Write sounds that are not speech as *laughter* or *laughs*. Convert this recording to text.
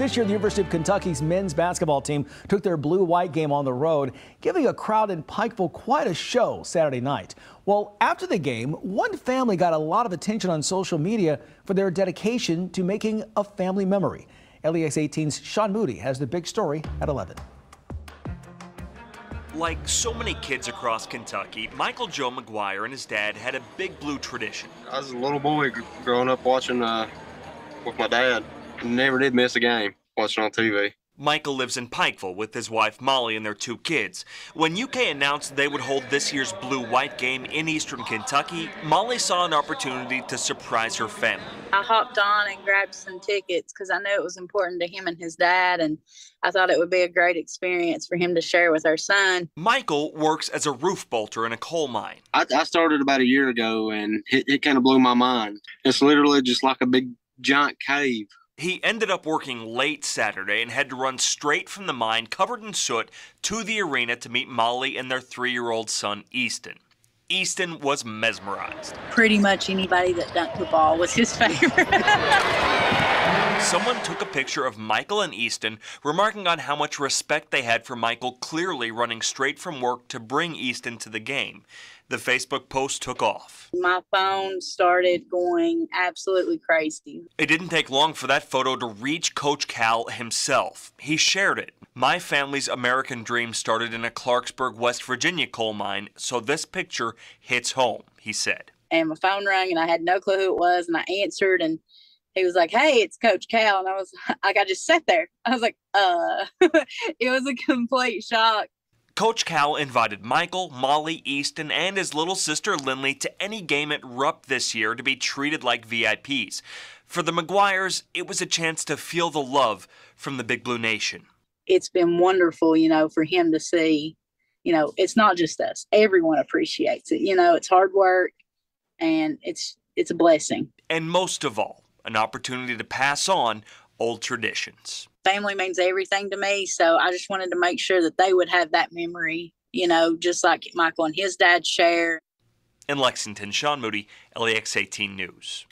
This year, the University of Kentucky's men's basketball team took their blue-white game on the road, giving a crowd in Pikeville quite a show Saturday night. Well, after the game, one family got a lot of attention on social media for their dedication to making a family memory. LEX 18's Sean Moody has the big story at 11. Like so many kids across Kentucky, Micheal Joe McGuire and his dad had a big blue tradition. I was a little boy growing up watching uh, with my dad. Never did miss a game watching on TV. Micheal lives in Pikeville with his wife Mollie and their two kids. When UK announced they would hold this year's blue white game in eastern Kentucky, Mollie saw an opportunity to surprise her family. I hopped on and grabbed some tickets because I knew it was important to him and his dad, and I thought it would be a great experience for him to share with our son. Micheal works as a roof bolter in a coal mine. I, I started about a year ago, and it, it kind of blew my mind. It's literally just like a big giant cave he ended up working late Saturday and had to run straight from the mine, covered in soot, to the arena to meet Mollie and their three year old son, Easton. Easton was mesmerized. Pretty much anybody that dunked the ball was his *laughs* favorite. Someone took a picture of Micheal and Easton, remarking on how much respect they had for Micheal clearly running straight from work to bring Easton to the game. The Facebook post took off. My phone started going absolutely crazy. It didn't take long for that photo to reach Coach Cal himself. He shared it. My family's American dream started in a Clarksburg, West Virginia coal mine, so this picture hits home, he said. And my phone rang, and I had no clue who it was, and I answered, and he was like, "Hey, it's Coach Cal," and I was *laughs* like, I just sat there. I was like, "Uh," *laughs* it was a complete shock. Coach Cal invited Micheal, Mollie, Easton, and his little sister Lindley to any game at Rupp this year to be treated like VIPs. For the McGuires, it was a chance to feel the love from the Big Blue Nation. It's been wonderful, you know, for him to see, you know, it's not just us. Everyone appreciates it. You know, it's hard work and it's it's a blessing. And most of all, an opportunity to pass on old traditions family means everything to me. So I just wanted to make sure that they would have that memory, you know, just like Micheal and his dad share. In Lexington, Sean Moody, LEX 18 News.